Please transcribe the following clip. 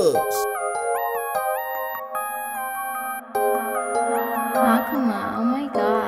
thugs. Akuma, oh my god.